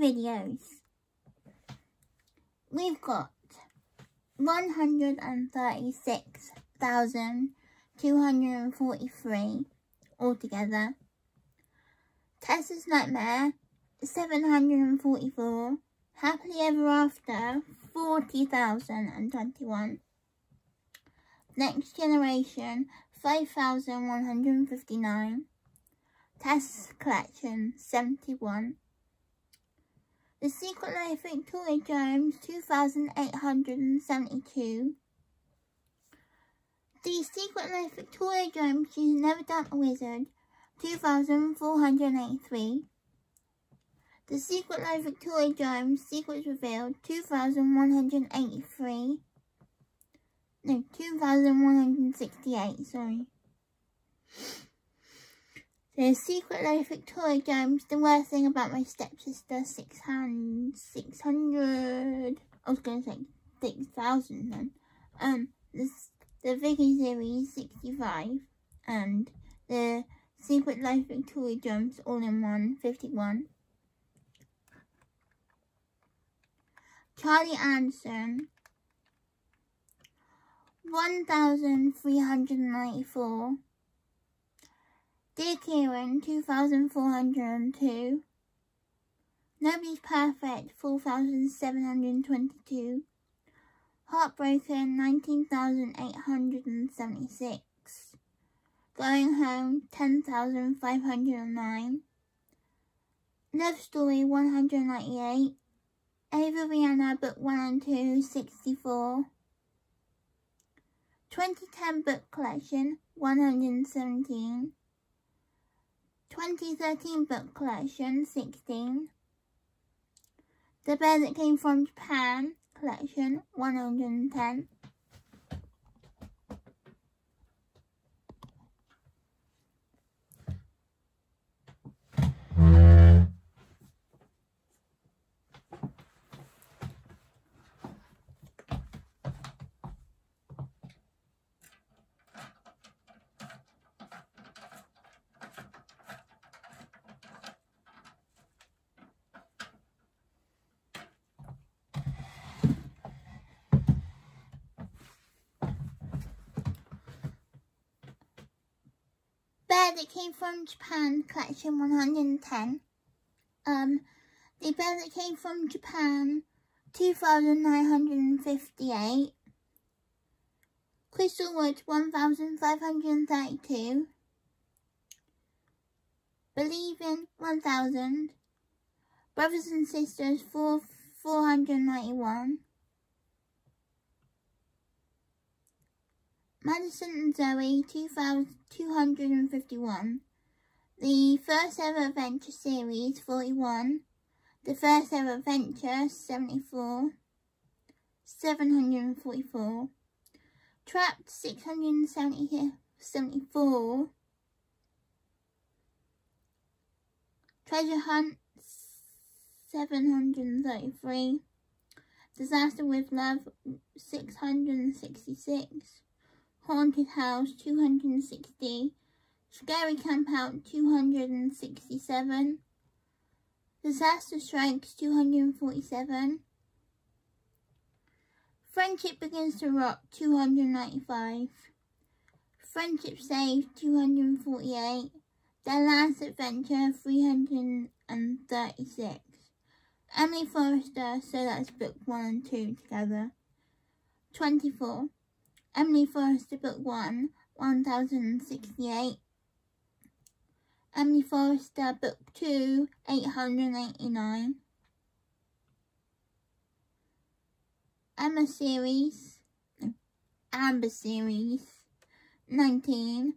videos. We've got 136,243 altogether. Tessa's Nightmare, 744. Happily Ever After, 40,021. Next Generation, 5,159. Tessa's Collection, 71. The Secret Life of Victoria Jones, 2,872. The Secret Life of Victoria Jones, She's Never Done a Wizard, 2,483. The Secret Life of Victoria Jones, Secrets Revealed, 2,183. No, 2,168, sorry. The Secret Life Victoria Jones, The Worst Thing About My Stepsister, 600, 600 I was going to say 6,000 then. Um, this, the Vicky series, 65. And the Secret Life Victoria Jones, All in One, 51. Charlie Anderson, 1,394. Dear Kieran, 2,402. Nobody's Perfect, 4,722. Heartbroken, 19,876. Going Home, 10,509. Love Story, 198. Ava Rihanna, Book 1 and 2, 64. 2010 Book Collection, 117. 2013 book collection 16. The Bear That Came From Japan collection 110. Bear that came from Japan, collection 110. Um, the bear that came from Japan, 2,958. Crystal Wood, 1,532. Believe in, 1,000. Brothers and Sisters, 4, 491. Madison and Zoe 2251. The First Ever Adventure Series 41. The First Ever Adventure 74. 744. Trapped 674. Treasure Hunt 733. Disaster with Love 666. Haunted House 260, Scary Camp Out 267, Disaster Strikes 247, Friendship Begins to Rock 295, Friendship Saved 248, Their Last Adventure 336, Emily Forrester, so that's book 1 and 2 together, 24. Emily Forrester Book 1, 1068. Emily Forrester Book 2, 889. Emma Series, Amber Series, 19.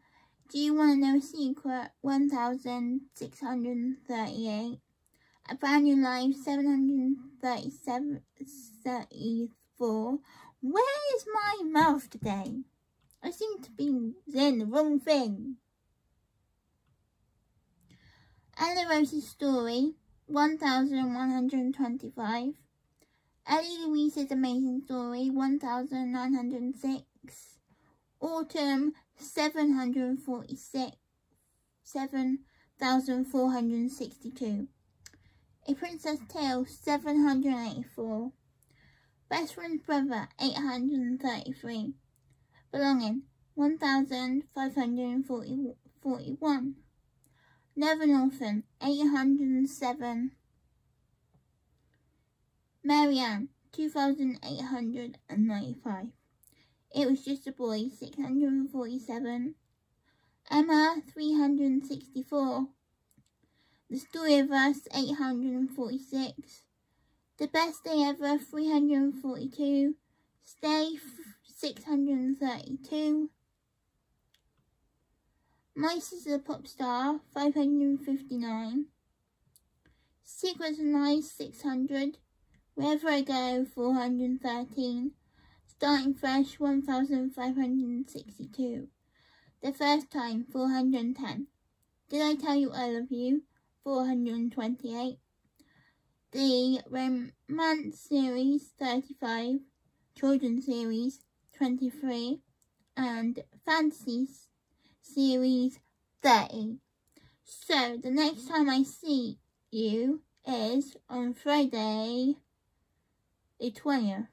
Do you want to know a secret? 1638. A brand new life, 737, 34. Where is my mouth today? I seem to be saying the wrong thing. Ella Rose's Story, 1125. Ellie Louise's Amazing Story, 1906. Autumn, 746. 7,462. A Princess Tale 784. Best Friend's Brother 833. Belonging 1541. Never Orphan 807. Marianne 2895. It was just a boy 647. Emma 364. The Story of Us 846. The Best Day Ever 342. Stay 632. My Sister Pop Star 559. Secrets Lies 600. Wherever I Go 413. Starting Fresh 1562. The First Time 410. Did I Tell You I Love You 428. The Romance Series 35, Children's Series 23, and Fantasy Series 30. So, the next time I see you is on Friday the 20th.